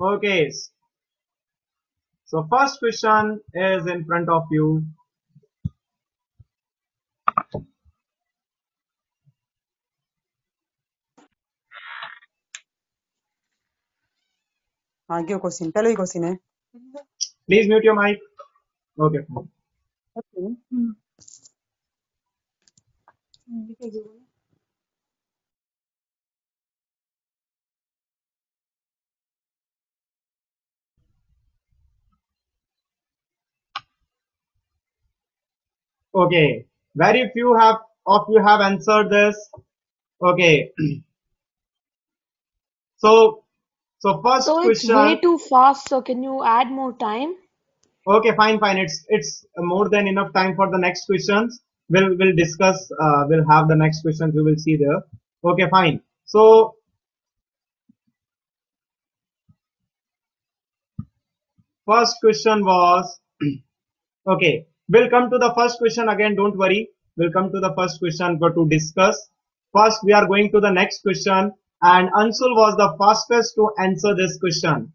Okay. So first question is in front of you. आगे question पहले ही question है Please mute your mic. Okay. fine. Okay. Very few have of you have answered this. Okay. So, so first So it's question. way too fast, so can you add more time? Okay, fine, fine. It's it's more than enough time for the next questions. We'll we'll discuss. Uh, we'll have the next questions. We will see there. Okay, fine. So first question was okay. We'll come to the first question again. Don't worry. We'll come to the first question for to discuss. First, we are going to the next question, and Ansul was the fastest to answer this question.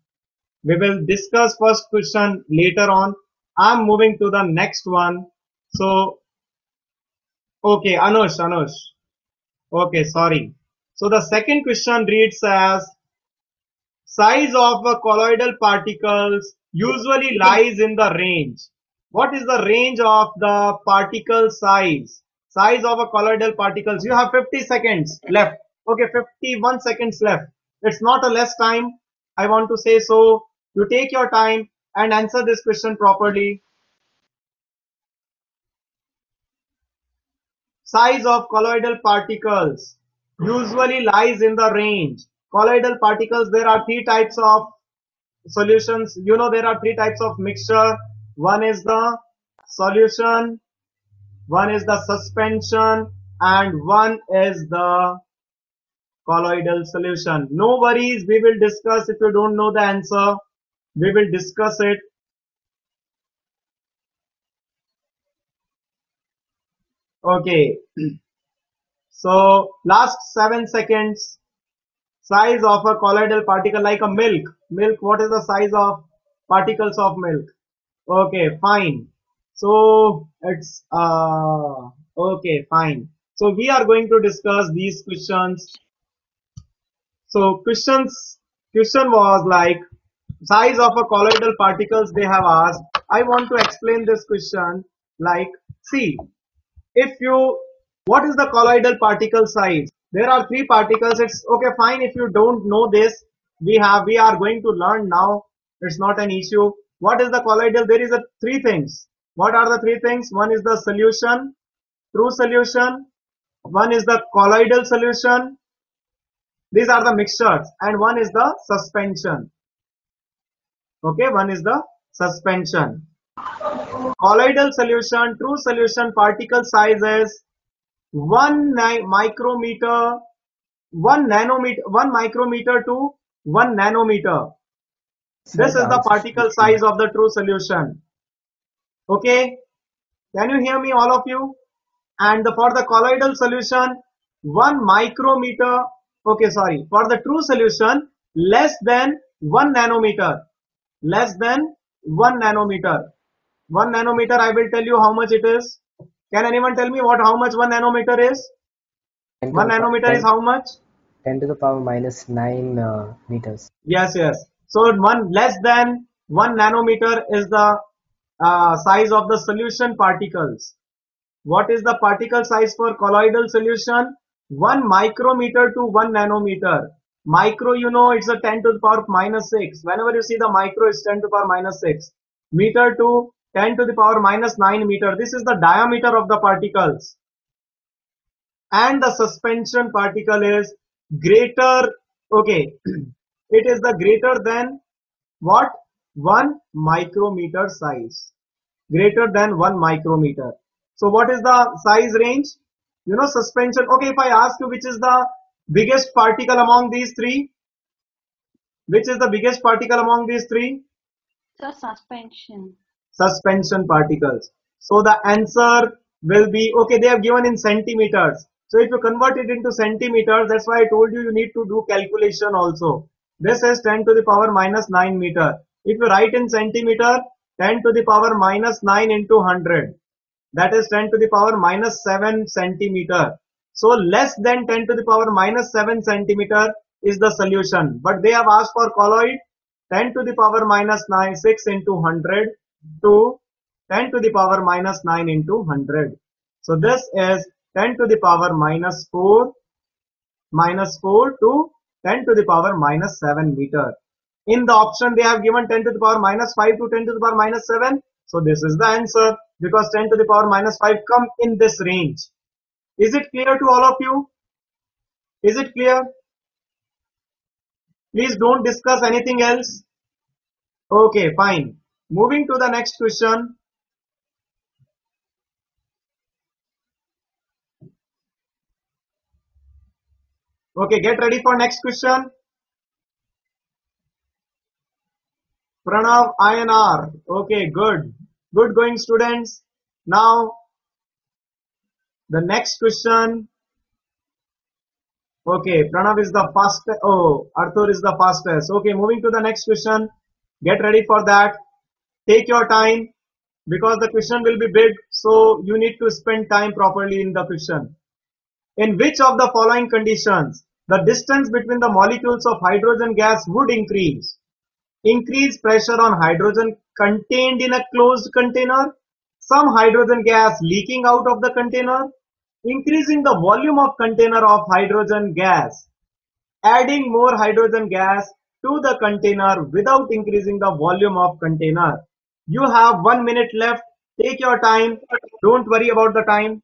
We will discuss first question later on. I'm moving to the next one. So, okay, Anush, Anush. Okay, sorry. So the second question reads as size of a colloidal particles usually lies in the range. What is the range of the particle size? Size of a colloidal particles. You have 50 seconds left. Okay, 51 seconds left. It's not a less time. I want to say so. You take your time and answer this question properly. Size of colloidal particles usually lies in the range. Colloidal particles, there are three types of solutions. You know there are three types of mixture. One is the solution, one is the suspension, and one is the colloidal solution. No worries, we will discuss if you don't know the answer. We will discuss it. Okay. So last seven seconds. Size of a colloidal particle like a milk. Milk, what is the size of particles of milk? Okay, fine. So it's uh okay, fine. So we are going to discuss these questions. So questions question was like size of a colloidal particles they have asked. I want to explain this question like see if you what is the colloidal particle size there are three particles it's okay fine if you don't know this we have we are going to learn now it's not an issue what is the colloidal? There is a three things. What are the three things? One is the solution true solution. One is the colloidal solution. These are the mixtures. And one is the suspension. Okay one is the suspension. Colloidal solution true solution particle size is 1 micrometer 1 nanometer 1 micrometer to 1 nanometer this is the particle size of the true solution. Okay? Can you hear me all of you? And the, for the colloidal solution 1 micrometer okay sorry for the true solution less than 1 nanometer. Less than 1 nanometer. 1 nanometer I will tell you how much it is. Can anyone tell me what how much 1 nanometer is? 10 to 1 the power- nanometer is how much? 10 to the power minus 9 uh, meters. yes yes so one less than 1 nanometer is the uh, size of the solution particles. What is the particle size for colloidal solution? 1 micrometer to 1 nanometer. Micro you know it's a 10 to the power minus 6 whenever you see the micro it's 10 to the power minus 6 meter to 10 to the power minus 9 meter. This is the diameter of the particles. And the suspension particle is greater okay it is the greater than what 1 micrometer size greater than 1 micrometer so what is the size range you know suspension okay if i ask you which is the biggest particle among these three which is the biggest particle among these three The suspension. suspension particles. So the answer will be, okay, they have given in centimeters. So if you convert it into centimeters, that's why I told you you need to do calculation also. This is 10 to the power minus 9 meter. If you write in centimeter, 10 to the power minus 9 into 100. That is 10 to the power minus 7 centimeter. So less than 10 to the power minus 7 centimeter is the solution. But they have asked for colloid 10 to the power minus 9, 6 into 100 to 10 to the power minus 9 into 100. So this is 10 to the power minus 4 minus 4 to 10 to the power minus 7 meter. In the option they have given 10 to the power minus 5 to 10 to the power minus 7. So this is the answer because 10 to the power minus 5 come in this range. Is it clear to all of you? Is it clear? Please don't discuss anything else. Okay, fine. Moving to the next question. Okay, get ready for next question. Pranav INR. Okay, good. Good going students. Now, the next question. Okay, Pranav is the fastest. Oh, Arthur is the fastest. Okay, moving to the next question. Get ready for that. Take your time because the question will be big. So you need to spend time properly in the question. In which of the following conditions the distance between the molecules of hydrogen gas would increase? Increase pressure on hydrogen contained in a closed container, some hydrogen gas leaking out of the container, increasing the volume of container of hydrogen gas, adding more hydrogen gas to the container without increasing the volume of container. You have one minute left. Take your time. Don't worry about the time.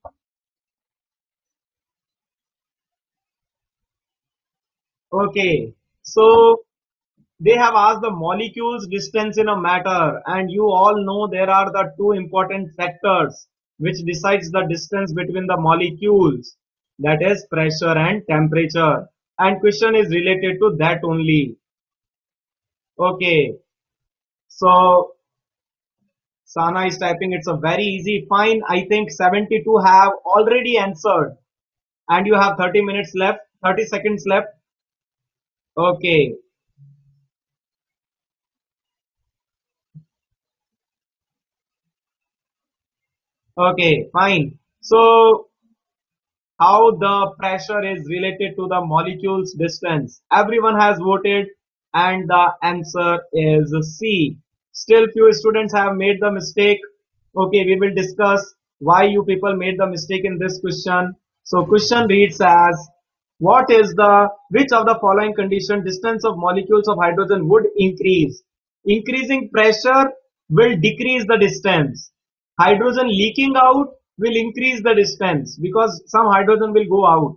Okay, so they have asked the molecules distance in a matter and you all know there are the two important factors which decides the distance between the molecules. That is pressure and temperature. And question is related to that only. Okay. So sana is typing it's a very easy fine. I think 72 have already answered. And you have 30 minutes left 30 seconds left okay Okay, fine. So how the pressure is related to the molecules distance. Everyone has voted and the answer is C. Still few students have made the mistake. Okay, we will discuss why you people made the mistake in this question. So question reads as what is the which of the following condition distance of molecules of hydrogen would increase? Increasing pressure will decrease the distance hydrogen leaking out will increase the distance because some hydrogen will go out.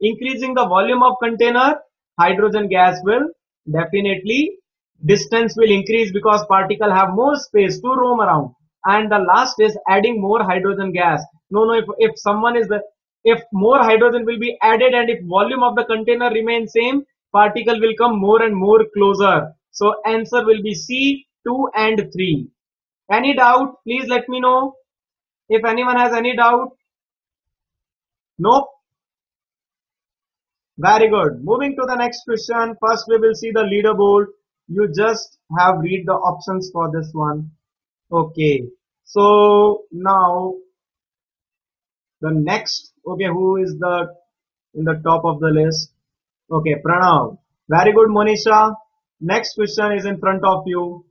Increasing the volume of container, hydrogen gas will definitely distance will increase because particle have more space to roam around. And the last is adding more hydrogen gas. No, no, if, if someone is the, if more hydrogen will be added and if volume of the container remains same, particle will come more and more closer. So answer will be C, 2 and 3. Any doubt? Please let me know. If anyone has any doubt. Nope. Very good. Moving to the next question. First we will see the leaderboard. You just have read the options for this one. Okay. So now the next. Okay, who is the in the top of the list? Okay, Pranav. Very good, Monisha. Next question is in front of you.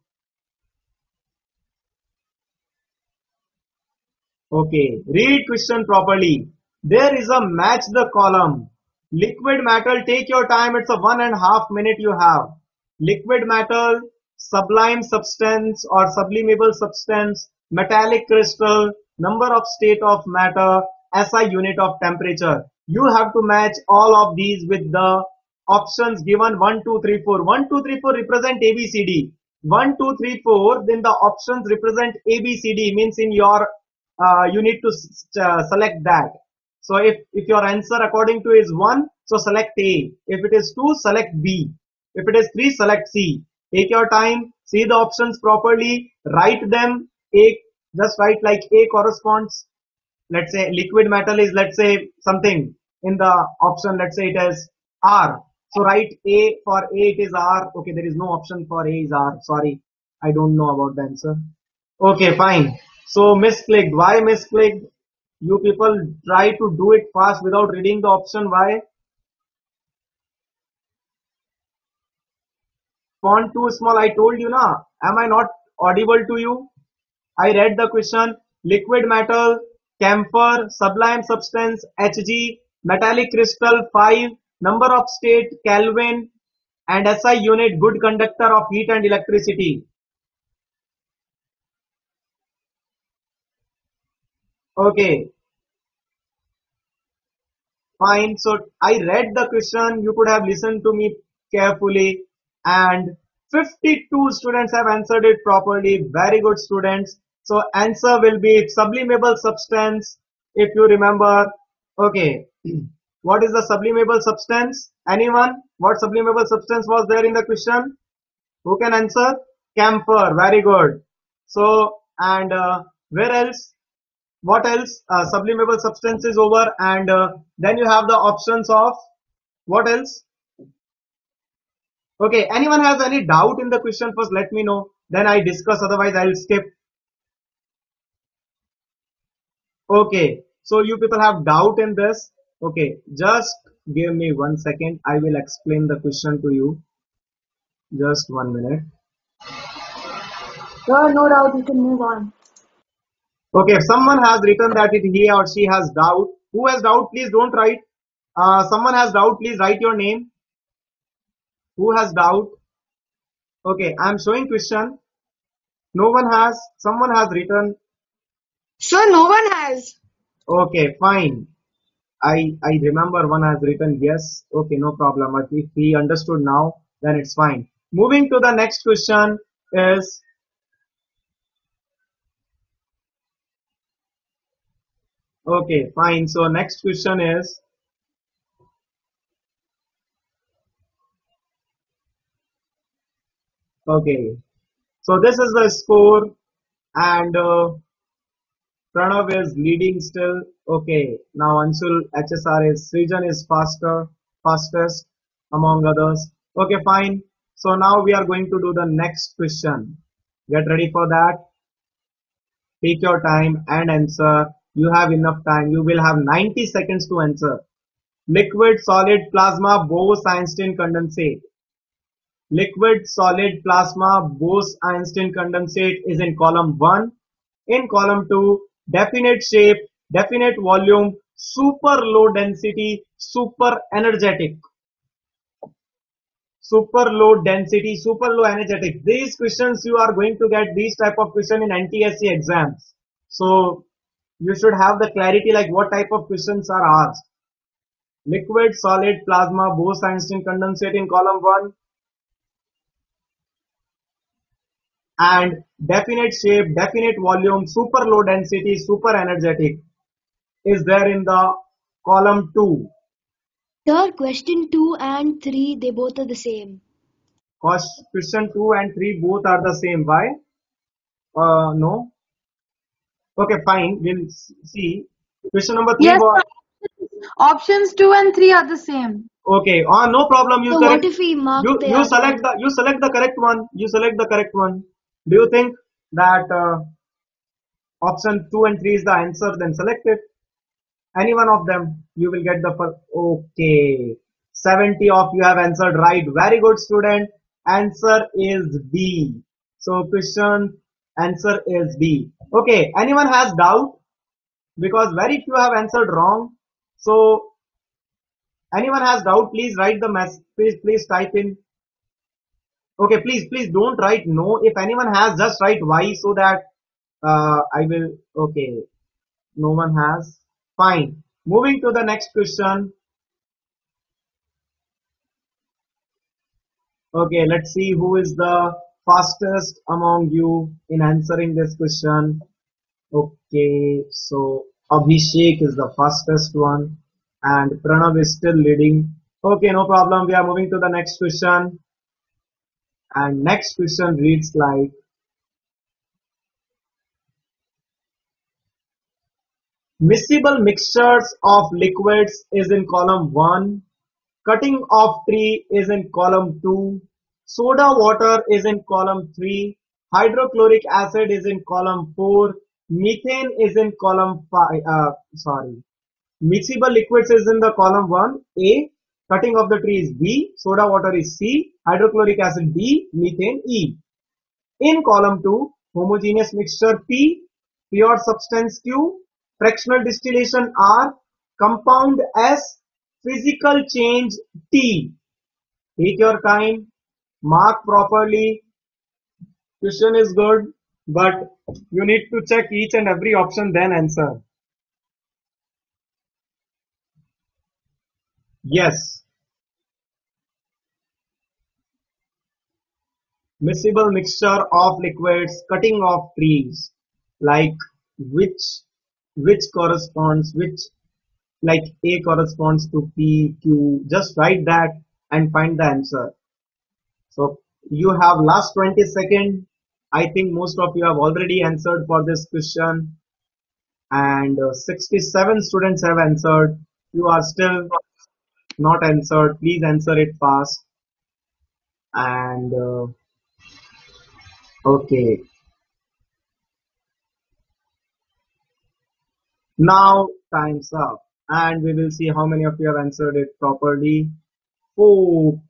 Okay, read question properly. There is a match the column. Liquid metal, take your time. It's a one and a half minute you have. Liquid metal, sublime substance or sublimable substance, metallic crystal, number of state of matter, SI unit of temperature. You have to match all of these with the options given 1, 2, 3, 4. 1, 2, 3, 4 represent ABCD. 1, 2, 3, 4, then the options represent ABCD means in your uh, you need to uh, select that. So if, if your answer according to is 1, so select A. If it is 2, select B. If it is 3, select C. Take your time, see the options properly, write them. A, just write like A corresponds. Let's say liquid metal is let's say something in the option, let's say it is R. So write A for A it is R. Okay, there is no option for A is R. Sorry, I don't know about the answer. Okay, fine. So misclicked. Why misclicked? You people try to do it fast without reading the option. Why? Font too small. I told you na. Am I not audible to you? I read the question. Liquid metal, camphor, sublime substance, Hg, metallic crystal 5, number of state Kelvin, and SI unit good conductor of heat and electricity. Okay, fine. So I read the question. You could have listened to me carefully, and 52 students have answered it properly. Very good students. So answer will be sublimable substance. If you remember, okay. What is the sublimable substance? Anyone? What sublimable substance was there in the question? Who can answer? Camphor. Very good. So and uh, where else? what else uh, sublimable substance is over and uh, then you have the options of what else okay anyone has any doubt in the question first let me know then i discuss otherwise i'll skip okay so you people have doubt in this okay just give me one second i will explain the question to you just one minute Sir, no doubt, you can move on. Okay, if someone has written that it he or she has doubt, who has doubt, please don't write. Uh, someone has doubt, please write your name. Who has doubt? Okay, I am showing question. No one has. Someone has written. Sir, no one has. Okay, fine. I I remember one has written yes. Okay, no problem. But if he understood now, then it's fine. Moving to the next question is Okay, fine. So next question is okay. So this is the score, and uh, Pranav is leading still. Okay, now Anshul HSR is Srijan is faster, fastest among others. Okay, fine. So now we are going to do the next question. Get ready for that. Take your time and answer. You have enough time. You will have 90 seconds to answer. Liquid, solid, plasma, Bose-Einstein condensate. Liquid, solid, plasma, Bose-Einstein condensate is in column 1. In column 2, definite shape, definite volume, super low density, super energetic. Super low density, super low energetic. These questions you are going to get these type of question in NTSE exams. So you should have the clarity like what type of questions are asked. Liquid, solid, plasma, Bose-Einstein condensate in column 1 and definite shape, definite volume, super low density, super energetic is there in the column 2. Sir, question 2 and 3, they both are the same. Ques- Question 2 and 3 both are the same. Why? Uh, no. Okay, fine. We'll see. Question number 3 Yes, was, sir. Options 2 and 3 are the same. okay, uh, no problem. You So correct. what if we mark you you select the you select the correct one you select the correct one do you think that uh, option 2 and 3 is the answer then select it. Any one of them you will get the okay. 70 of you have answered right. Very good student. Answer is b. So question answer is b. Okay anyone has doubt? Because very few have answered wrong. So anyone has doubt? Please write the mess please please type in okay please please don't write no. If anyone has just write y so that uh, i will okay. No one has. Fine. Moving to the next question. Okay let's see who is the fastest among you in answering this question. Okay so abhishek is the fastest one and pranav is still leading. Okay no problem. We are moving to the next question and next question reads like miscible mixtures of liquids is in column 1 Cutting of tree is in column 2. Soda water is in column 3. Hydrochloric acid is in column 4. Methane is in column 5. Uh, sorry. Miscible liquids is in the column 1. A. Cutting of the tree is B. Soda water is C. Hydrochloric acid D. Methane E. In column 2, homogeneous mixture P. Pure substance Q. Fractional distillation R. Compound S. Physical change T. Take your time. Mark properly. Question is good, but you need to check each and every option then answer. Yes. Miscible mixture of liquids, cutting of trees, like which which corresponds which like A corresponds to P, Q. Just write that and find the answer. So you have last 20 second. I think most of you have already answered for this question and uh, 67 students have answered. You are still not answered. Please answer it fast. And uh, okay. Now time's up and we will see how many of you have answered it properly. Oh,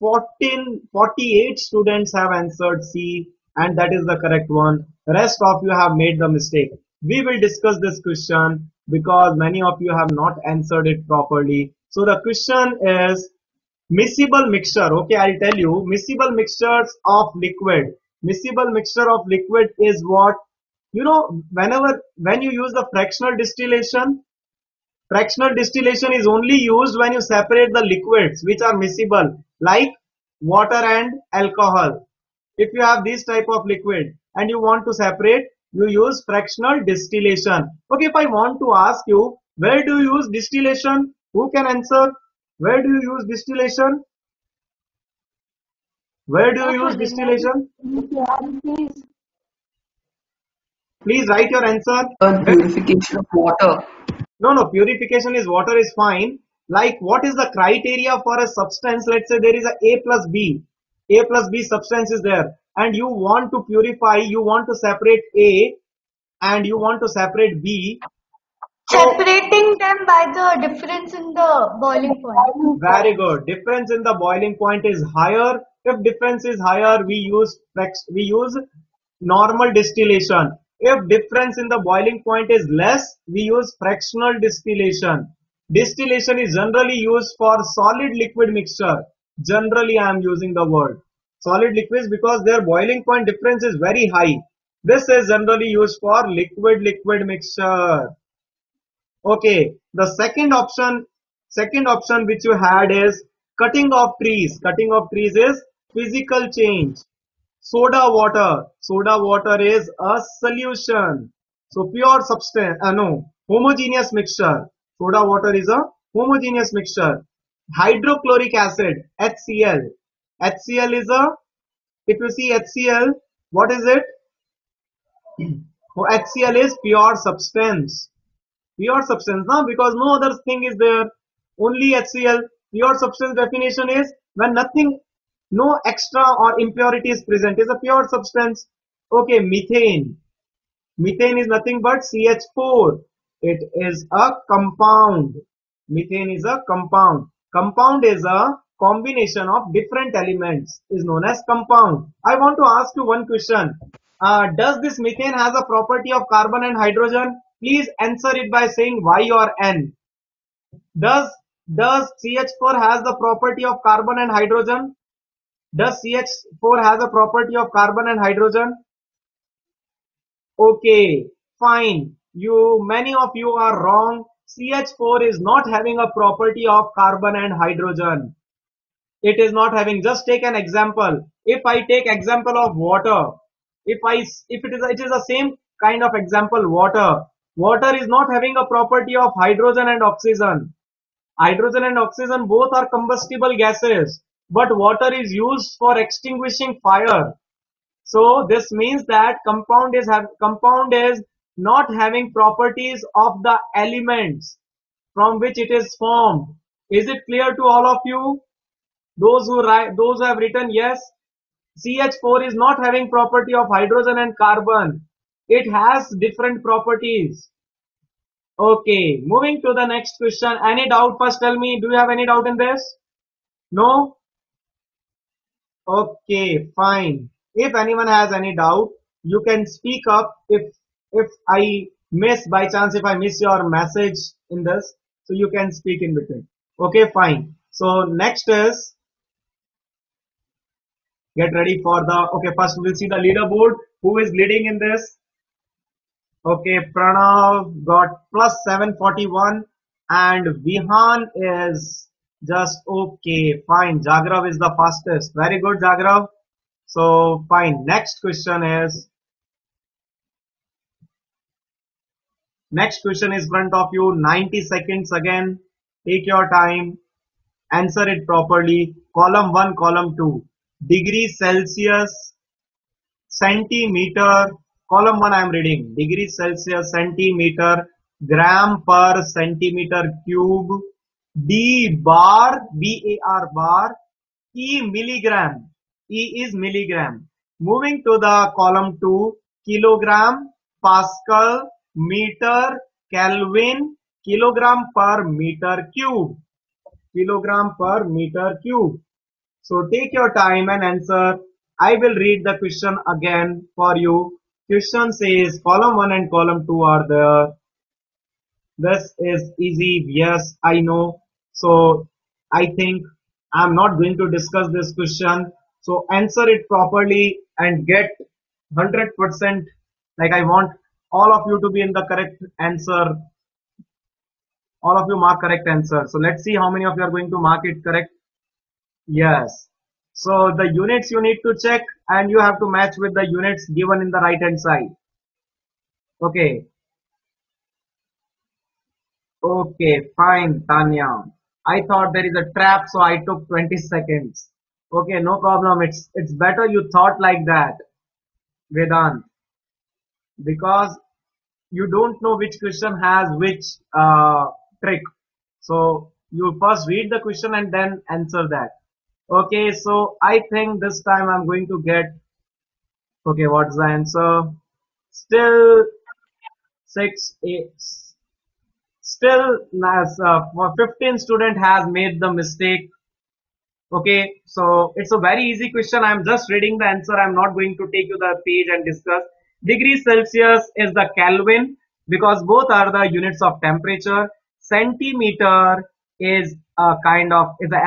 14, 48 students have answered C and that is the correct one. Rest of you have made the mistake. We will discuss this question because many of you have not answered it properly. So the question is miscible mixture. Okay, I'll tell you miscible mixtures of liquid. Miscible mixture of liquid is what you know whenever when you use the fractional distillation fractional distillation is only used when you separate the liquids which are miscible like water and alcohol if you have this type of liquid and you want to separate you use fractional distillation okay if i want to ask you where do you use distillation who can answer? Where do you use distillation? Where do you use distillation. please. Write your answer. Uh, purification of water. no no purification is water is fine. Like what is the criteria for a substance? Let's say there is a a plus b. A plus b substance is there. And you want to purify you want to separate a and you want to separate b. so Separating them by the difference in the boiling point. very good. Difference in the boiling point is higher. If difference is higher we use we use normal distillation. If difference in the boiling point is less we use fractional distillation. Distillation is generally used for solid liquid mixture. Generally i am using the word solid liquids because their boiling point difference is very high. This is generally used for liquid liquid mixture Okay, the second option, second option which you had is cutting of trees. Cutting of trees is physical change. Soda water. Soda water is a solution. So pure substance, uh, no, homogeneous mixture. Soda water is a homogeneous mixture. Hydrochloric acid, HCl. HCl is a, if you see HCl, what is it? Oh, HCl is pure substance pure substance now because no other thing is there. Only HCl pure substance definition is when nothing no extra or impurity is present. Is a pure substance. Okay methane. Methane is nothing but CH4 it is a compound. Methane is a compound. Compound is a combination of different elements. Is known as compound. I want to ask you one question. Uh, does this methane has a property of carbon and hydrogen please answer it by saying y or n. Does does ch4 has the property of carbon and hydrogen? Does ch4 has a property of carbon and hydrogen? Okay fine. You many of you are wrong. Ch4 is not having a property of carbon and hydrogen. It is not having. Just take an example. If i take example of water if i if it is it is the same kind of example water water is not having a property of hydrogen and oxygen hydrogen and oxygen both are combustible gases but water is used for extinguishing fire so this means that compound is have compound is not having properties of the elements from which it is formed Is it clear to all of you? Those who write, those who have written yes, CH4 is not having property of hydrogen and carbon. It has different properties. Okay, moving to the next question. Any doubt? First tell me, do you have any doubt in this? No? Okay, fine. If anyone has any doubt, you can speak up if if I miss by chance if I miss your message in this, so you can speak in between. Okay, fine. So next is get ready for the okay first we'll see the leaderboard who is leading in this okay pranav got plus 741 and vihan is just okay fine. Jagrav is the fastest. Very good jagrav so fine. Next question is next question is front of you. 90 seconds again. Take your time. Answer it properly. Column 1 column 2 degree celsius centimeter column 1 i am reading. Degree celsius centimeter gram per centimeter cube d bar b a r bar e milligram. E is milligram. Moving to the column 2 kilogram pascal meter kelvin kilogram per meter cube. Kilogram per meter cube. So take your time and answer. I will read the question again for you question says column 1 and column 2 are there this is easy. Yes i know. So i think i'm not going to discuss this question. So answer it properly and get 100% like i want all of you to be in the correct answer. All of you mark correct answer. So let's see how many of you are going to mark it correct. Yes so the units you need to check and you have to match with the units given in the right hand side okay Okay, fine, Tanya. I thought there is a trap, so I took 20 seconds. Okay, no problem. It's it's better you thought like that, Vedant, because you don't know which question has which uh, trick. So you first read the question and then answer that. Okay, so I think this time I'm going to get. Okay, what's the answer? Still six eight still as uh, 15 student has made the mistake okay so it's a very easy question i'm just reading the answer i'm not going to take you the page and discuss degree celsius is the kelvin because both are the units of temperature centimeter is a kind of is the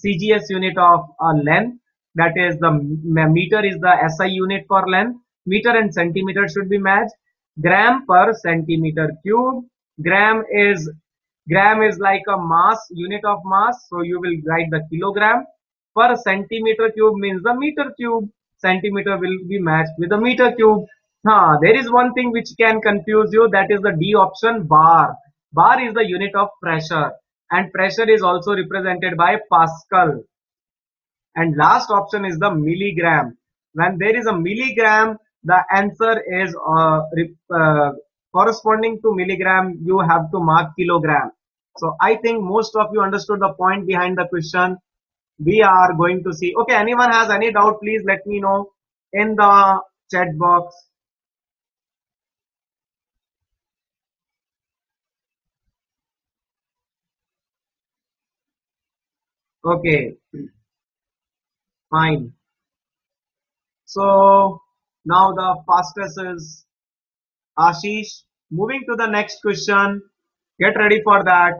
cgs unit of uh, length. That is the meter is the si unit for length. Meter and centimeter should be matched. Gram per centimeter cube. Gram is gram is like a mass unit of mass. So you will write the kilogram. Per centimeter cube means the meter cube. Centimeter will be matched with the meter cube. Huh, there is one thing which can confuse you. That is the d option bar. Bar is the unit of pressure and pressure is also represented by pascal. And last option is the milligram. When there is a milligram the answer is uh, uh, corresponding to milligram you have to mark kilogram. So i think most of you understood the point behind the question. We are going to see. Okay anyone has any doubt please let me know in the chat box okay. Fine. So now the fastest is ashish moving to the next question get ready for that.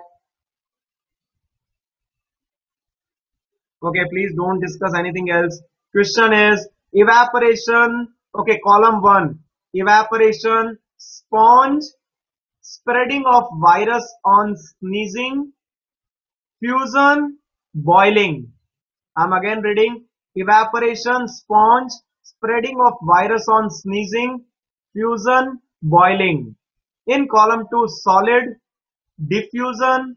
Okay please don't discuss anything else. Question is evaporation okay column 1 evaporation sponge spreading of virus on sneezing fusion boiling. I'm again reading. Evaporation sponge spreading of virus on sneezing fusion boiling. In column 2 solid diffusion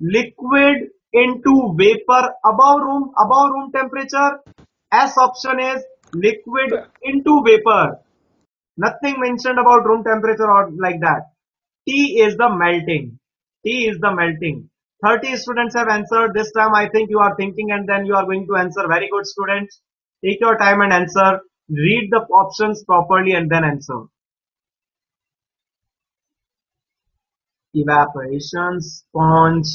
liquid into vapor above room above room temperature. S option is liquid into vapor. Nothing mentioned about room temperature or like that. T is the melting. T is the melting 30 students have answered. This time I think you are thinking and then you are going to answer. Very good students. Take your time and answer. Read the options properly and then answer. Evaporation, sponge,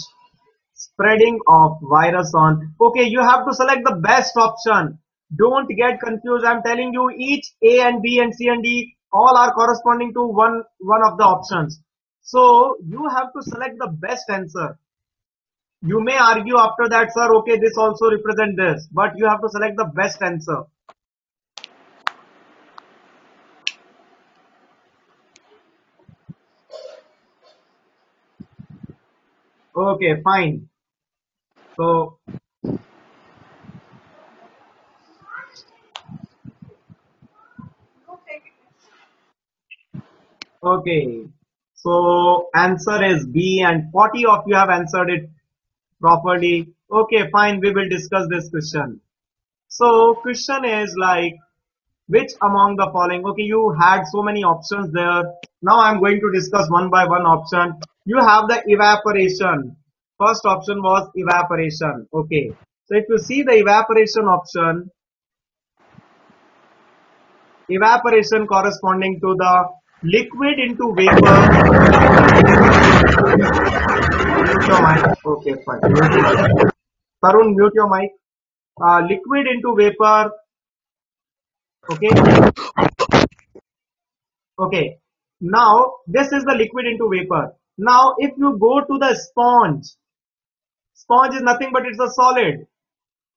spreading of virus on. Okay, you have to select the best option. Don't get confused. I'm telling you each A and B and C and D all are corresponding to one, one of the options. So you have to select the best answer. You may argue after that, sir, okay, this also represent this, but you have to select the best answer. Okay, fine. So Okay, so answer is B and 40 of you have answered it properly. Okay, fine, we will discuss this question. So question is like, which among the following, okay, you had so many options there. Now I'm going to discuss one by one option. You have the evaporation. First option was evaporation. Okay, so if you see the evaporation option, evaporation corresponding to the liquid into vapor. Okay, fine. Tarun, mute your mic. Uh, liquid into vapor. Okay. Okay. Now, this is the liquid into vapor. Now, if you go to the sponge, sponge is nothing but it's a solid.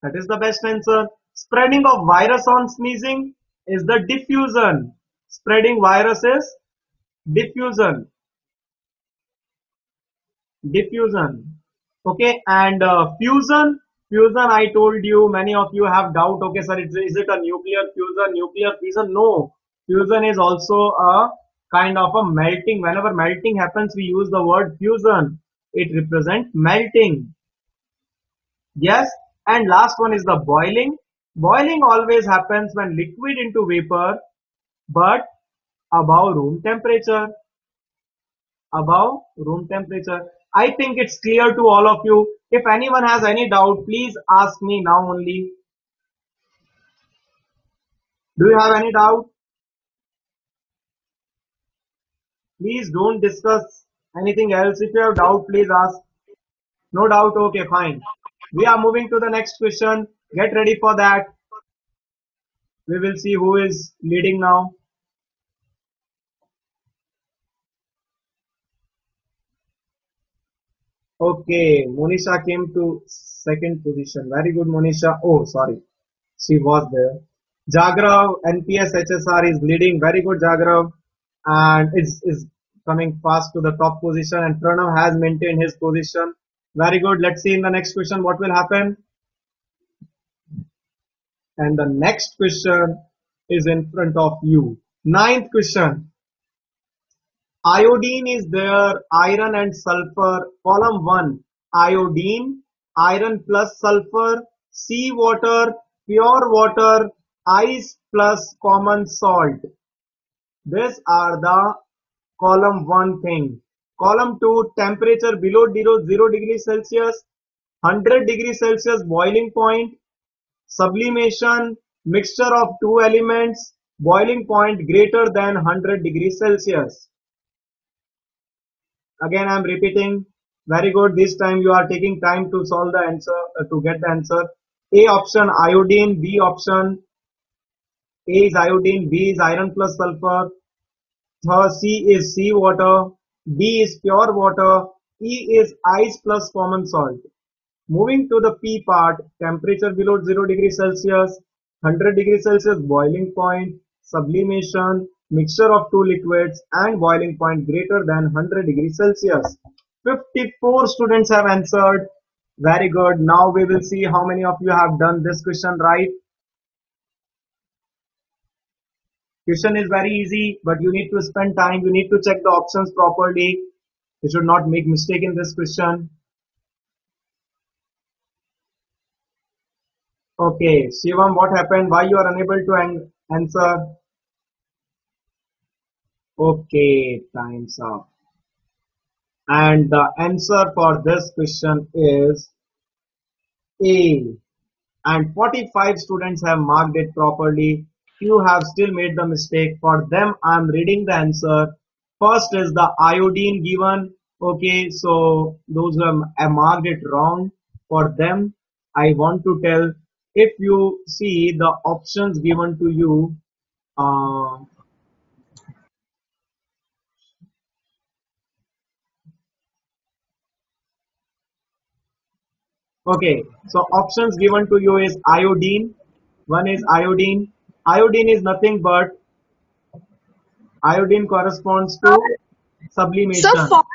That is the best answer. Spreading of virus on sneezing is the diffusion. Spreading viruses, diffusion. Diffusion. Okay, and uh, fusion. Fusion, I told you, many of you have doubt. Okay, sir, is, is it a nuclear fusion, nuclear fusion? No. Fusion is also a kind of a melting. Whenever melting happens, we use the word fusion. It represents melting. Yes. And last one is the boiling. Boiling always happens when liquid into vapor, but above room temperature. Above room temperature. I think it's clear to all of you. If anyone has any doubt, please ask me now only. Do you have any doubt? Please don't discuss anything else. If you have doubt, please ask. No doubt. Okay, fine. We are moving to the next question. Get ready for that. We will see who is leading now. Okay, Monisha came to second position. Very good, Monisha. Oh, sorry. She was there. Jagrav, NPS HSR is leading. Very good, Jagrav. And is, is coming fast to the top position. And Pranav has maintained his position. Very good. Let's see in the next question what will happen. And the next question is in front of you. Ninth question. Iodine is there, iron and sulfur. Column 1. Iodine, iron plus sulfur, sea water, pure water, ice plus common salt. These are the column 1 thing. Column 2. Temperature below 0, 0 degree Celsius, 100 degree Celsius boiling point, sublimation, mixture of two elements, boiling point greater than 100 degrees Celsius. Again, I am repeating. Very good. This time you are taking time to solve the answer, uh, to get the answer. A option iodine, B option A is iodine, B is iron plus sulfur, Third, C is sea water, D is pure water, E is ice plus common salt. Moving to the P part, temperature below 0 degree Celsius, 100 degree Celsius boiling point, sublimation, mixture of two liquids and boiling point greater than 100 degree Celsius. 54 students have answered. Very good. Now we will see how many of you have done this question right. Question is very easy, but you need to spend time. You need to check the options properly. You should not make mistake in this question. Okay, Shivam, what happened? Why you are unable to an answer? Okay, time's up. And the answer for this question is A. And 45 students have marked it properly. Few have still made the mistake. For them, I'm reading the answer. First is the iodine given. Okay, so those who have marked it wrong, for them, I want to tell if you see the options given to you, uh, Okay, so options given to you is iodine. One is iodine. Iodine is nothing but iodine corresponds to sublimation. So font,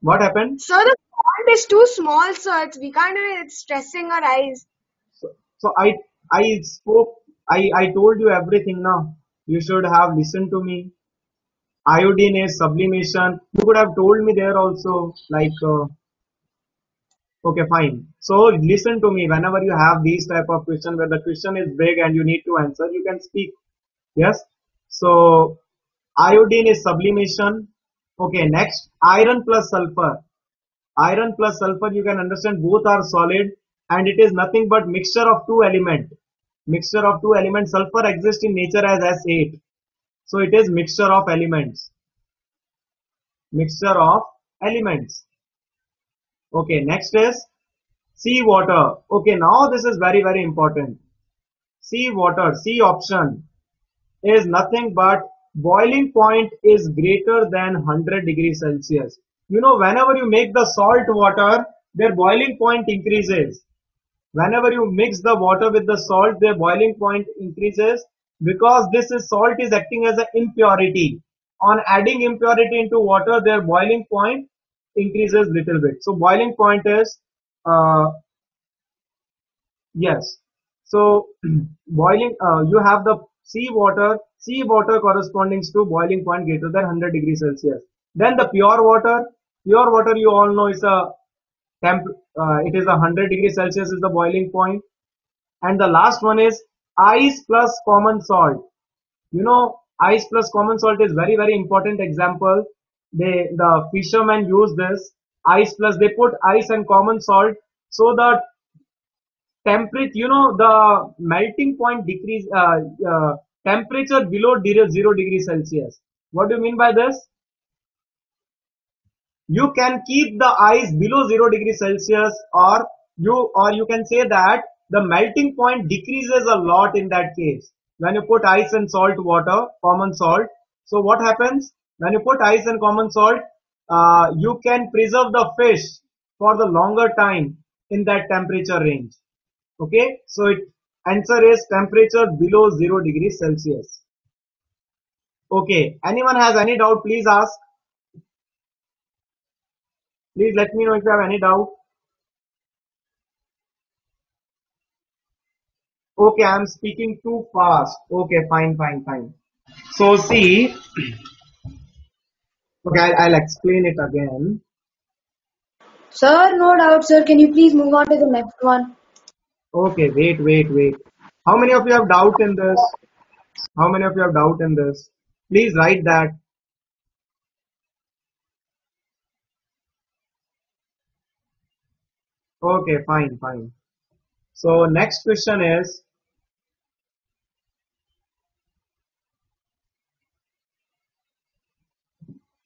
What happened? so the font is too small, so it's, we can't do. It's stressing our eyes. So, so I I spoke. I I told you everything now. You should have listened to me. Iodine is sublimation. You could have told me there also. Like uh, okay, fine. So listen to me. Whenever you have these type of question where the question is big and you need to answer, you can speak. Yes. So iodine is sublimation. Okay. Next, iron plus sulfur. Iron plus sulfur, you can understand both are solid and it is nothing but mixture of two element. Mixture of two elements. Sulfur exists in nature as S8. So it is mixture of elements. Mixture of elements. Okay, next is sea water. Okay, now this is very, very important. Sea water, sea option is nothing but boiling point is greater than 100 degrees Celsius. You know, whenever you make the salt water, their boiling point increases. Whenever you mix the water with the salt, their boiling point increases because this is salt is acting as an impurity. On adding impurity into water, their boiling point increases little bit. So boiling point is uh, yes. So boiling, uh, you have the sea water, sea water corresponding to boiling point greater than 100 degrees Celsius. Then the pure water, pure water you all know is a temp, uh, it is a 100 degrees Celsius is the boiling point. And the last one is ice plus common salt. You know, ice plus common salt is very, very important example. They, the fishermen use this ice plus, they put ice and common salt so that temperature, you know, the melting point decrease, uh, uh, temperature below 0 degrees Celsius. What do you mean by this? You can keep the ice below 0 degrees Celsius or you, or you can say that the melting point decreases a lot in that case. When you put ice and salt water, common salt. So what happens? When you put ice and common salt, uh, you can preserve the fish for the longer time in that temperature range. Okay, so it answer is temperature below 0 degrees Celsius. Okay, anyone has any doubt, please ask. Please let me know if you have any doubt. Okay, I'm speaking too fast. Okay, fine, fine, fine. So see, okay, I'll, I'll explain it again. Sir, no doubt, sir. Can you please move on to the next one? Okay, wait, wait, wait. How many of you have doubt in this? How many of you have doubt in this? Please write that. Okay, fine, fine. So next question is,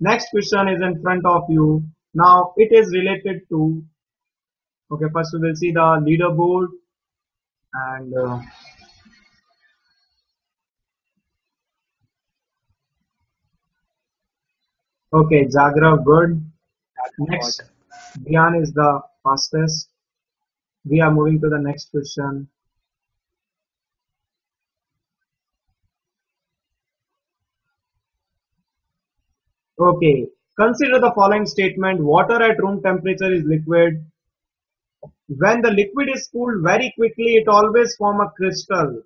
next question is in front of you. Now it is related to, okay, first we will see the leaderboard and uh, okay, Jagrav good. Next, Dhyan is the fastest. We are moving to the next question. Okay, consider the following statement. Water at room temperature is liquid. When the liquid is cooled very quickly, it always form a crystal.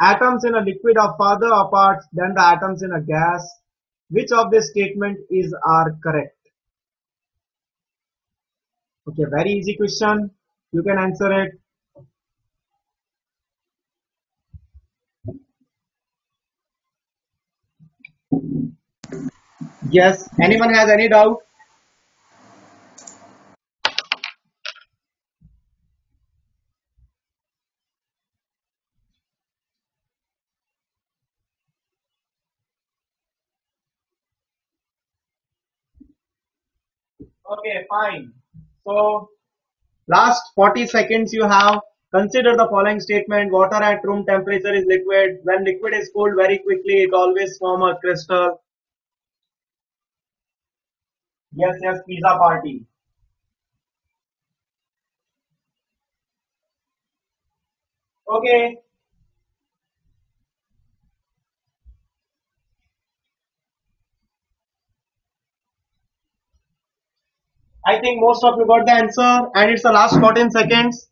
Atoms in a liquid are farther apart than the atoms in a gas. Which of this statement is are correct? Okay, very easy question. You can answer it. Yes. Anyone has any doubt? Okay, fine. So, last 40 seconds you have. Consider the following statement. Water at room temperature is liquid. When liquid is cooled very quickly, it always forms a crystal. Yes, yes, pizza party. Okay. I think most of you got the answer and it's the last 14 seconds.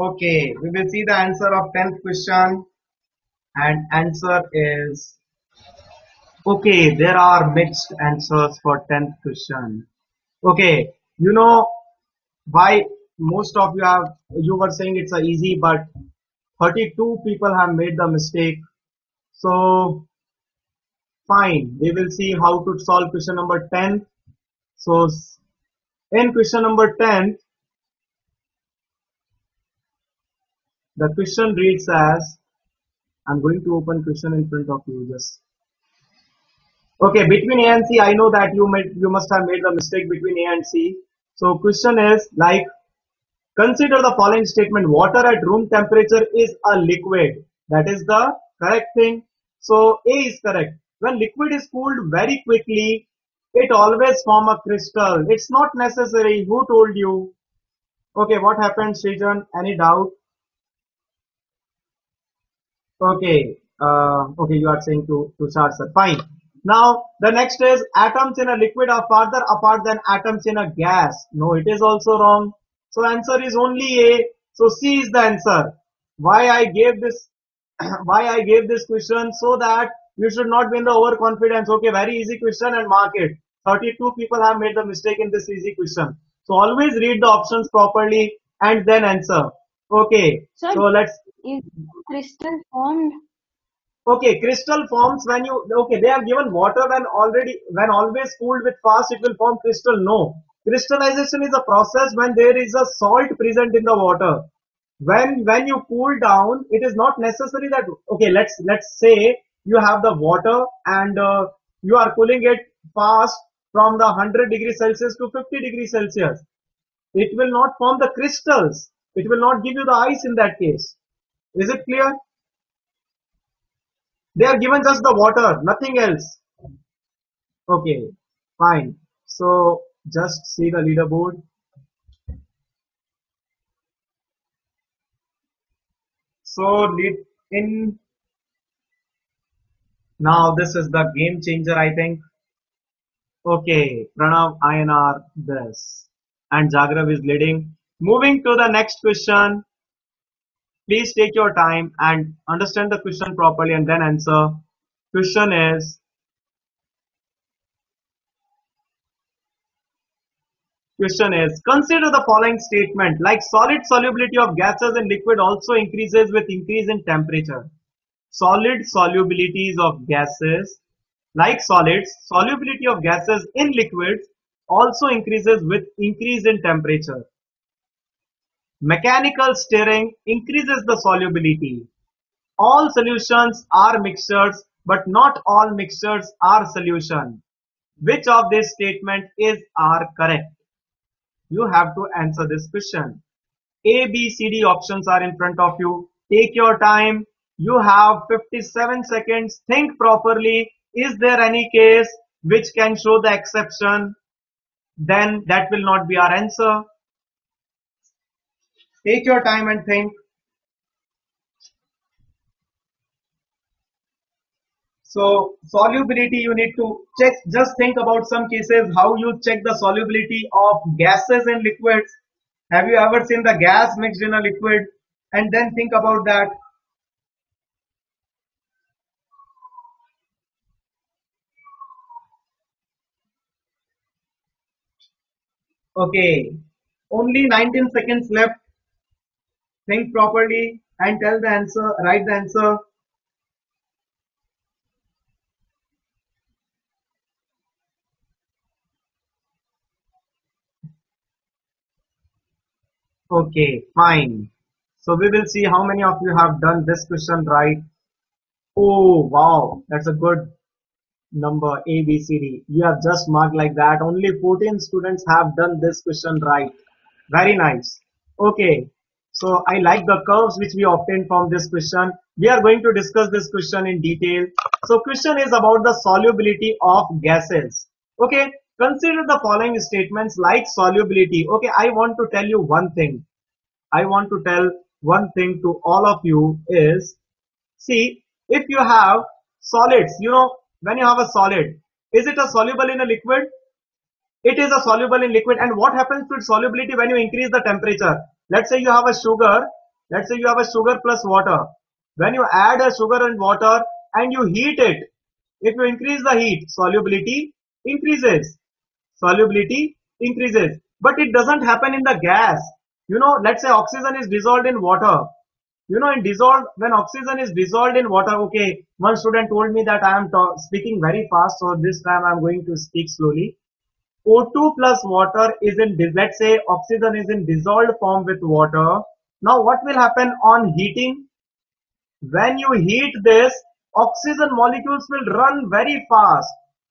Okay, we will see the answer of 10th question. And answer is okay there are mixed answers for 10th question. Okay you know why most of you have you were saying it's a easy but 32 people have made the mistake. So fine we will see how to solve question number 10 so in question number 10 the question reads as i'm going to open question in front of you just Okay, between A and C, I know that you made, you must have made the mistake between A and C. So question is like, consider the following statement, water at room temperature is a liquid. That is the correct thing. So A is correct. When liquid is cooled very quickly, it always form a crystal. It's not necessary. Who told you? Okay, what happened, Srijan? Any doubt? Okay, uh, okay, you are saying to Tushar sir. Fine. Now the next is atoms in a liquid are farther apart than atoms in a gas. No, it is also wrong. So answer is only A. So C is the answer. Why I gave this? why I gave this question so that you should not be in the overconfidence. Okay, very easy question and mark it. 32 people have made the mistake in this easy question. So always read the options properly and then answer. Okay, Sir, so let's is crystal formed? Okay, crystal forms when you okay they are given water when already when always cooled with fast it will form crystal. No, crystallization is a process when there is a salt present in the water. When when you cool down, it is not necessary that okay let's let's say you have the water and uh, you are cooling it fast from the 100 degrees Celsius to 50 degrees Celsius. It will not form the crystals. It will not give you the ice in that case. Is it clear? They are given just the water, nothing else. Okay, fine. So just see the leaderboard. So lead in now this is the game changer I think. Okay, Pranav INR this and Jagrav is leading. Moving to the next question. Please take your time and understand the question properly and then answer. Question is Question is, consider the following statement, like solid solubility of gases and liquid also increases with increase in temperature. Solid solubilities of gases, like solids, solubility of gases in liquids also increases with increase in temperature. Mechanical stirring increases the solubility. All solutions are mixtures, but not all mixtures are solution. Which of this statement is are correct? You have to answer this question. A, B, C, D options are in front of you. Take your time. You have 57 seconds. Think properly. Is there any case which can show the exception? Then that will not be our answer. Take your time and think. So solubility you need to check, just think about some cases how you check the solubility of gases and liquids. Have you ever seen the gas mixed in a liquid? And then think about that. Okay, only 19 seconds left. Think properly and tell the answer, write the answer. Okay, fine. So we will see how many of you have done this question right. Oh wow, that's a good number A, B, C, D. You have just marked like that. Only 14 students have done this question right. Very nice. Okay. So I like the curves which we obtained from this question. We are going to discuss this question in detail. So question is about the solubility of gases. Okay. Consider the following statements like solubility. Okay. I want to tell you one thing. I want to tell one thing to all of you is see if you have solids, you know, when you have a solid, is it a soluble in a liquid? It is a soluble in liquid. And what happens to its solubility when you increase the temperature? Let's say you have a sugar. Let's say you have a sugar plus water. When you add a sugar and water and you heat it, if you increase the heat, solubility increases. Solubility increases. But it doesn't happen in the gas. You know, let's say oxygen is dissolved in water you know in dissolved when oxygen is dissolved in water okay one student told me that i am speaking very fast so this time i'm going to speak slowly o2 plus water is in let's say oxygen is in dissolved form with water. Now what will happen on heating? When you heat this oxygen molecules will run very fast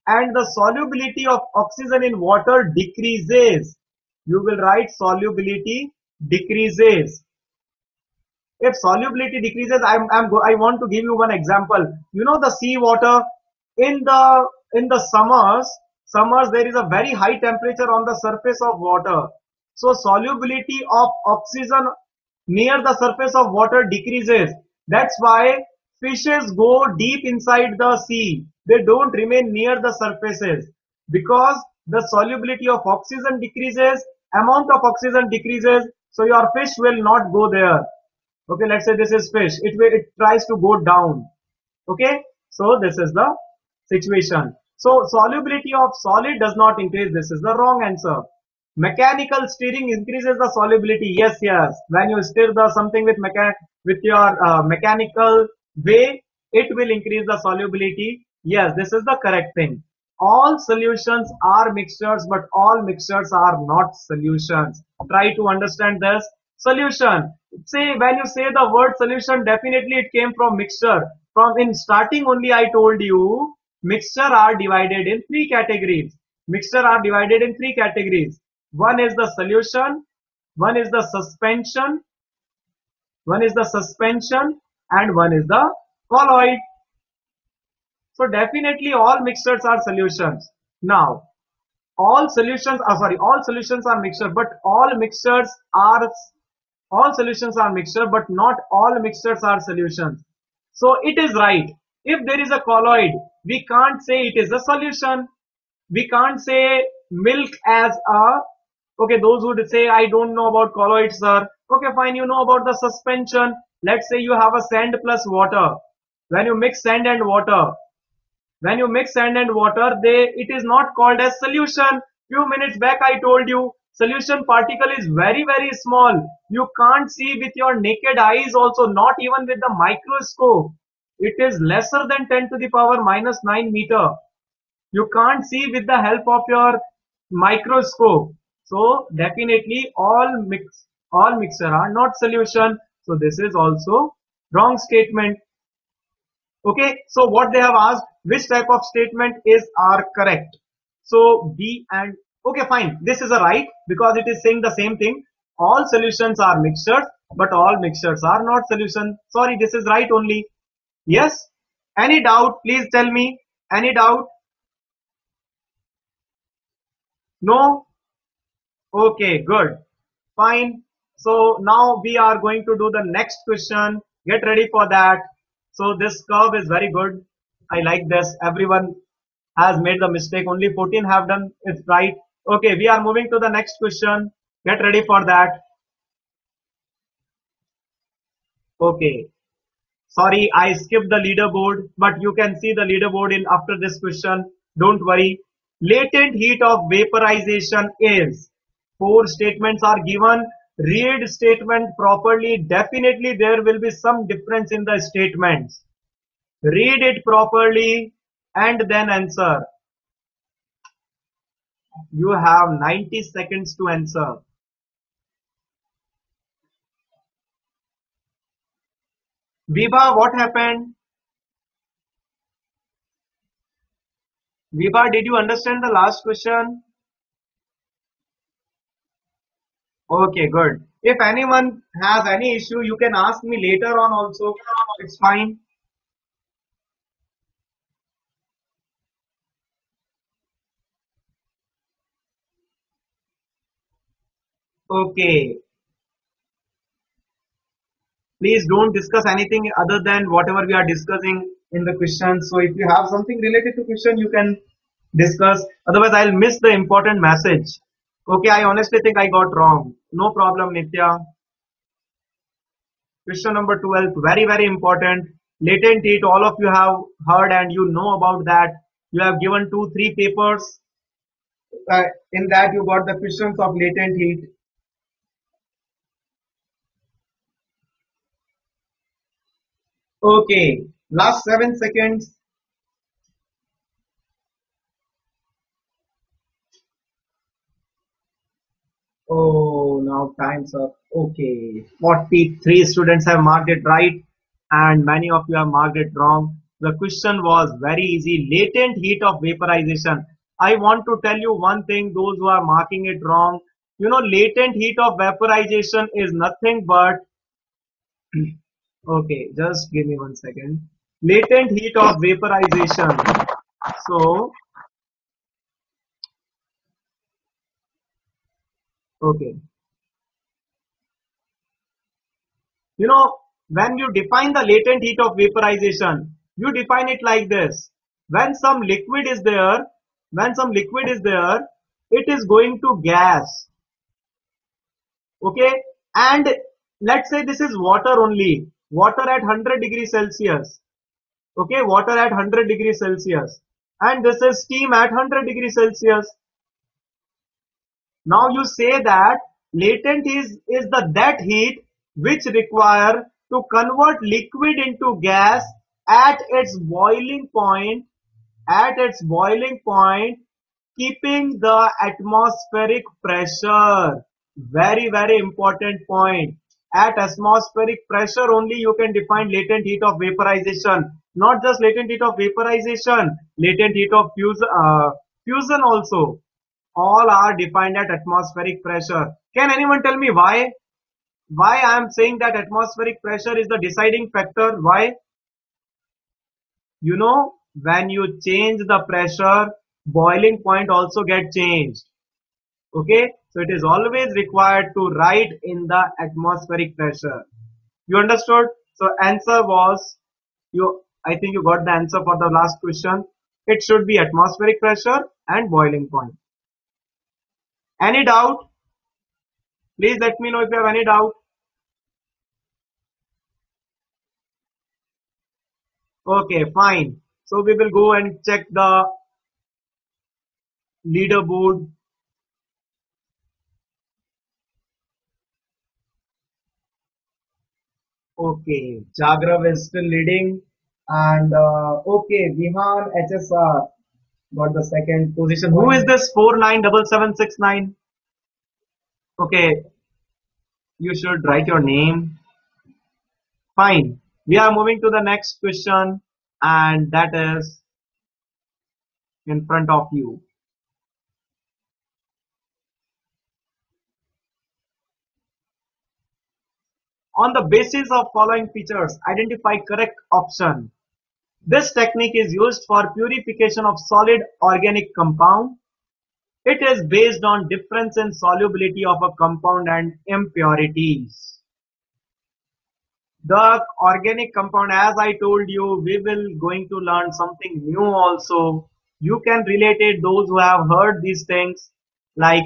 and the solubility of oxygen in water decreases. You will write solubility decreases. If solubility decreases I'm, I'm i want to give you one example. You know the sea water in the in the summers summers there is a very high temperature on the surface of water. So solubility of oxygen near the surface of water decreases. That's why fishes go deep inside the sea. They don't remain near the surfaces. Because the solubility of oxygen decreases amount of oxygen decreases so your fish will not go there. Okay let's say this is fish. It will it tries to go down. Okay so this is the situation so solubility of solid does not increase. This is the wrong answer. Mechanical stirring increases the solubility. Yes yes. When you stir the something with mechan with your uh, mechanical way it will increase the solubility. Yes this is the correct thing. All solutions are mixtures but all mixtures are not solutions. Try to understand this. Solution. Say when you say the word solution definitely it came from mixture. From in starting only i told you mixture are divided in three categories. Mixture are divided in three categories. One is the solution one is the suspension one is the suspension and one is the colloid. So definitely all mixtures are solutions. Now all solutions are sorry all solutions are mixture but all mixtures are all solutions are mixture but not all mixtures are solutions. So it is right if there is a colloid we can't say it is a solution. We can't say milk as a okay those who would say i don't know about colloids sir. Okay fine you know about the suspension. Let's say you have a sand plus water. When you mix sand and water when you mix sand and water they it is not called as solution. Few minutes back i told you solution particle is very very small. You can't see with your naked eyes also not even with the microscope it is lesser than 10 to the power minus 9 meter. You can't see with the help of your microscope. So definitely all mix all mixture are not solution. So this is also wrong statement. Okay so what they have asked which type of statement is are correct? So b and okay fine. This is a right because it is saying the same thing. All solutions are mixtures but all mixtures are not solution. Sorry this is right only yes? Any doubt please tell me. Any doubt? No? Okay good. Fine. So now we are going to do the next question. Get ready for that. So this curve is very good. I like this. Everyone has made the mistake. Only 14 have done it right. Okay, we are moving to the next question. Get ready for that. Okay. Sorry, I skipped the leaderboard, but you can see the leaderboard in after this question. Don't worry. Latent heat of vaporization is. Four statements are given. Read statement properly. Definitely there will be some difference in the statements. Read it properly and then answer. You have 90 seconds to answer. Viva, what happened? Viva, did you understand the last question? Okay, good. If anyone has any issue, you can ask me later on also. It's fine. Okay. Please don't discuss anything other than whatever we are discussing in the question. So if you have something related to question, you can discuss. Otherwise, I'll miss the important message. Okay, I honestly think I got wrong. No problem, Nitya. Question number 12, very, very important. Latent heat, all of you have heard and you know about that. You have given two, three papers. Uh, in that, you got the questions of latent heat. Okay, last seven seconds. Oh, now time's up. Okay, 43 students have marked it right and many of you have marked it wrong. The question was very easy. Latent heat of vaporization. I want to tell you one thing, those who are marking it wrong. You know, latent heat of vaporization is nothing but Okay, just give me one second. Latent heat of vaporization. So, okay. You know, when you define the latent heat of vaporization, you define it like this. When some liquid is there, when some liquid is there, it is going to gas. Okay, and let's say this is water only water at 100 degrees Celsius. Okay, water at 100 degrees Celsius. And this is steam at 100 degrees Celsius. Now you say that latent is, is the that heat which require to convert liquid into gas at its boiling point, at its boiling point, keeping the atmospheric pressure. Very, very important point at atmospheric pressure only you can define latent heat of vaporization. Not just latent heat of vaporization, latent heat of fusion, uh, fusion also. All are defined at atmospheric pressure. Can anyone tell me why? Why I am saying that atmospheric pressure is the deciding factor? Why? You know, when you change the pressure, boiling point also get changed. Okay, so it is always required to write in the atmospheric pressure. You understood? So answer was, you, I think you got the answer for the last question. It should be atmospheric pressure and boiling point. Any doubt? Please let me know if you have any doubt. Okay, fine. So we will go and check the leaderboard Okay, Jagrav is still leading. And uh, okay, Vihan HSR got the second position. Who is this 497769? Okay, you should write your name. Fine. We are moving to the next question, and that is in front of you. On the basis of following features, identify correct option. This technique is used for purification of solid organic compound. It is based on difference in solubility of a compound and impurities. The organic compound, as I told you, we will going to learn something new also. You can relate it, those who have heard these things like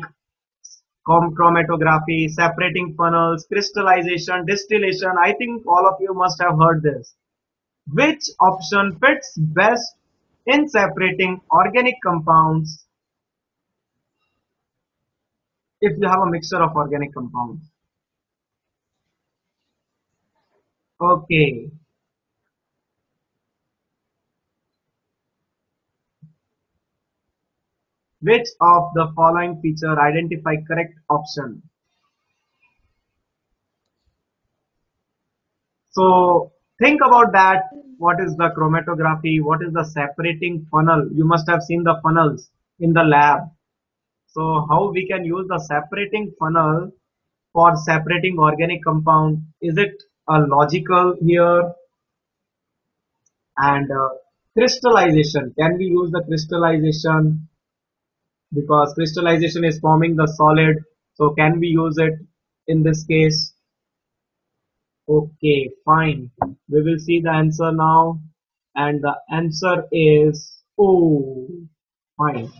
chromatography, separating funnels, crystallization, distillation. I think all of you must have heard this. Which option fits best in separating organic compounds if you have a mixture of organic compounds? Okay. Which of the following feature identify correct option? So think about that. What is the chromatography? What is the separating funnel? You must have seen the funnels in the lab. So how we can use the separating funnel for separating organic compound? Is it a logical here? And uh, crystallization. Can we use the crystallization? Because crystallization is forming the solid. So can we use it in this case? Okay, fine. We will see the answer now. And the answer is, oh, fine.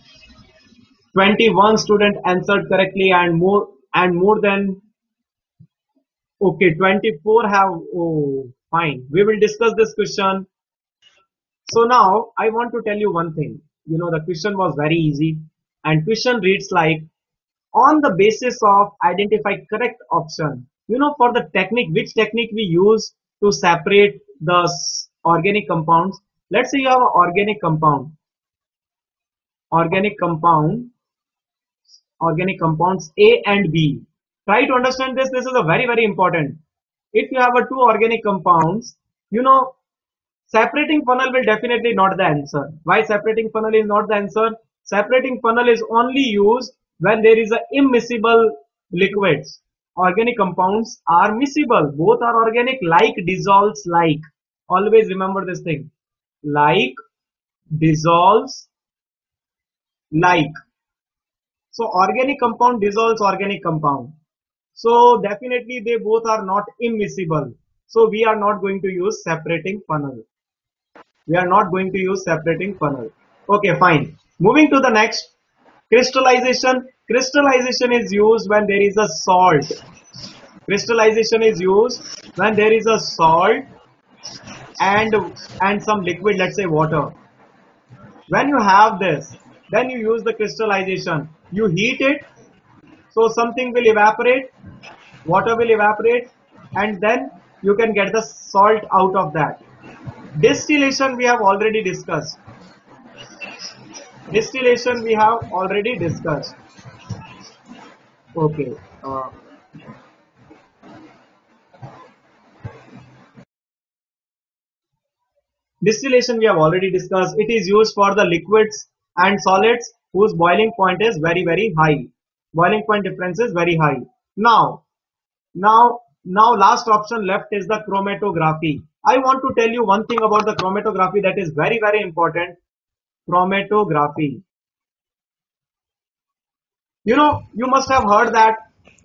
21 student answered correctly and more, and more than, okay, 24 have, oh, fine. We will discuss this question. So now I want to tell you one thing. You know, the question was very easy and question reads like, on the basis of identify correct option, you know for the technique which technique we use to separate the organic compounds. Let's say you have an organic compound. Organic compound organic compounds a and b. Try to understand this. This is a very very important. If you have a two organic compounds you know separating funnel will definitely not the answer. Why separating funnel is not the answer separating funnel is only used when there is a immiscible liquids organic compounds are miscible. Both are organic like dissolves like. Always remember this thing. Like dissolves like. So organic compound dissolves organic compound. So definitely they both are not immiscible. So we are not going to use separating funnel. We are not going to use separating funnel. Okay, fine. Moving to the next. Crystallization. Crystallization is used when there is a salt. Crystallization is used when there is a salt and and some liquid, let's say water. When you have this, then you use the crystallization. You heat it, so something will evaporate, water will evaporate, and then you can get the salt out of that. Distillation we have already discussed. Distillation we have already discussed. Okay. Uh, distillation we have already discussed. It is used for the liquids and solids whose boiling point is very very high. Boiling point difference is very high. Now, now, now last option left is the chromatography. I want to tell you one thing about the chromatography that is very very important. Chromatography. You know, you must have heard that.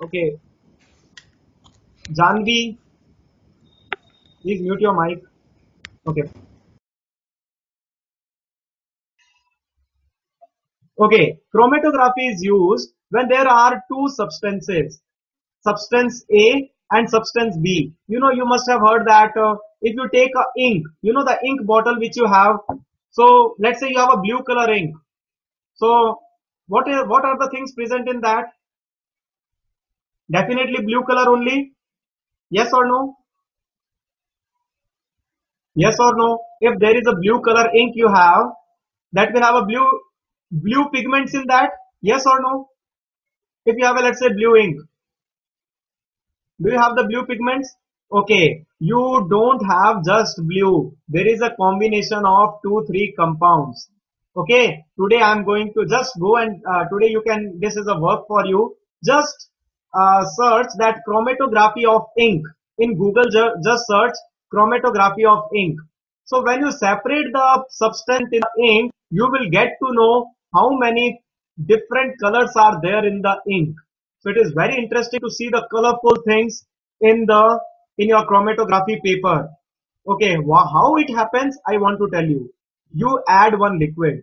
Okay. Janvi, please mute your mic. Okay. Okay, chromatography is used when there are two substances, substance A and substance B. You know, you must have heard that uh, if you take a ink, you know the ink bottle which you have. So let's say you have a blue color ink. So what is what are the things present in that? Definitely blue color only. Yes or no? Yes or no? If there is a blue color ink you have, that will have a blue blue pigments in that? Yes or no? If you have a let's say blue ink, do you have the blue pigments? Okay, you don't have just blue. There is a combination of two, three compounds. Okay, today I'm going to just go and uh, today you can, this is a work for you. Just uh, search that chromatography of ink in Google. Ju just search chromatography of ink. So when you separate the substance in the ink, you will get to know how many different colors are there in the ink. So it is very interesting to see the colorful things in the in your chromatography paper. Okay, how it happens, I want to tell you. You add one liquid.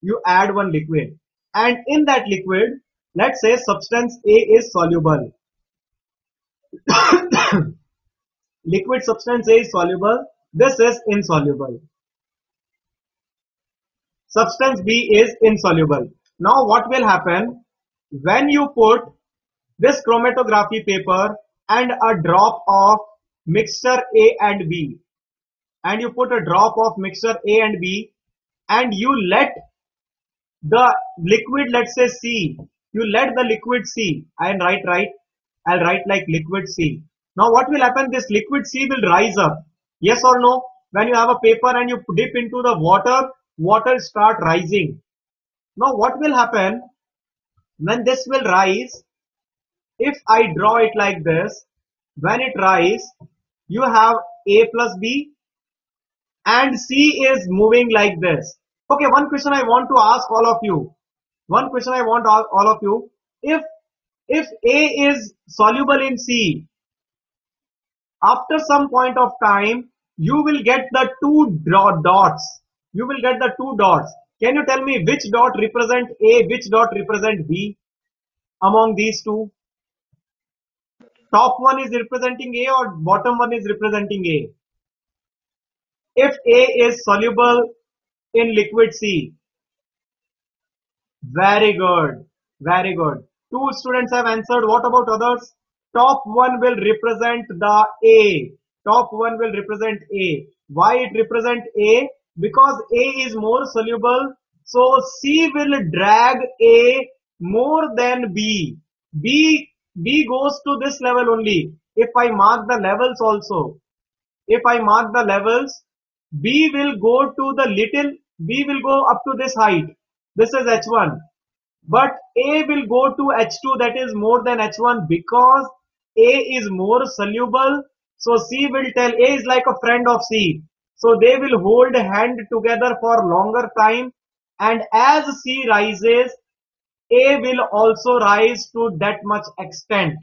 You add one liquid. And in that liquid, let's say substance A is soluble. liquid substance A is soluble. This is insoluble. Substance B is insoluble. Now what will happen when you put this chromatography paper and a drop of mixture A and B and you put a drop of mixture A and B and you let the liquid let's say C you let the liquid C and write right I'll write like liquid C Now what will happen? This liquid C will rise up. Yes or no? When you have a paper and you dip into the water, water start rising. Now what will happen? When this will rise, if I draw it like this, when it rise, you have A plus B and C is moving like this. Okay, one question I want to ask all of you. One question I want all, all of you. If if A is soluble in C, after some point of time, you will get the two dot dots. You will get the two dots. Can you tell me which dot represent A, which dot represent B among these two? Top one is representing A or bottom one is representing A? If A is soluble in liquid C, very good, very good. Two students have answered. What about others? Top one will represent the A. Top one will represent A. Why it represent A? Because A is more soluble. So C will drag A more than B. B, B goes to this level only. If I mark the levels also, if I mark the levels, B will go to the little, B will go up to this height. This is H1 but A will go to H2 that is more than H1 because A is more soluble. So C will tell A is like a friend of C. So they will hold hand together for longer time and as C rises, A will also rise to that much extent.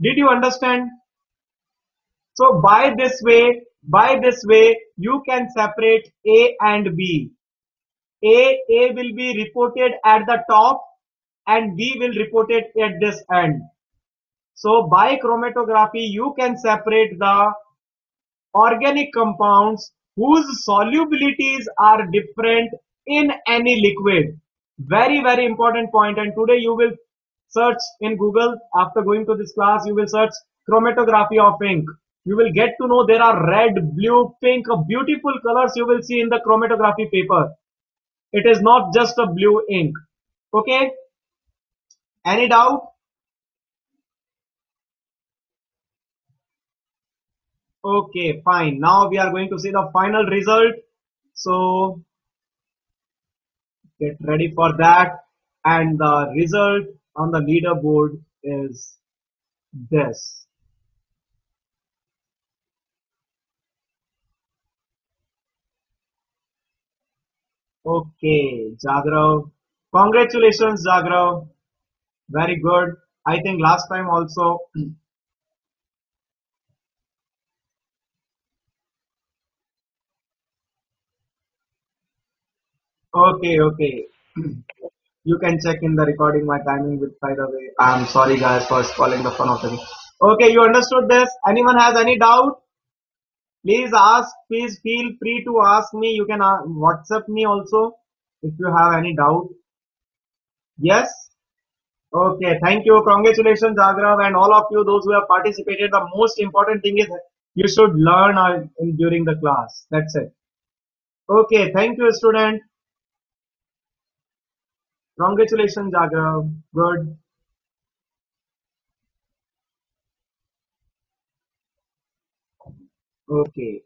Did you understand? So by this way, by this way, you can separate A and B. A, A will be reported at the top and B will report it at this end. So by chromatography, you can separate the organic compounds whose solubilities are different in any liquid. Very, very important point. And today you will search in Google after going to this class, you will search chromatography of ink. You will get to know there are red, blue, pink, beautiful colors you will see in the chromatography paper. It is not just a blue ink. Okay. Any doubt? Okay, fine. Now we are going to see the final result. So get ready for that. And the result on the leaderboard is this. Okay, Jagrav. Congratulations, Jagrav. Very good. I think last time also Okay, okay. You can check in the recording my timing with by the way. I'm sorry guys for spoiling the fun of the Okay, you understood this? Anyone has any doubt? Please ask, please feel free to ask me. You can uh, WhatsApp me also if you have any doubt. Yes? Okay, thank you. Congratulations, Agrav, and all of you, those who have participated. The most important thing is you should learn uh, during the class. That's it. Okay, thank you, student. Congratulations, Agrav. Good. Okay.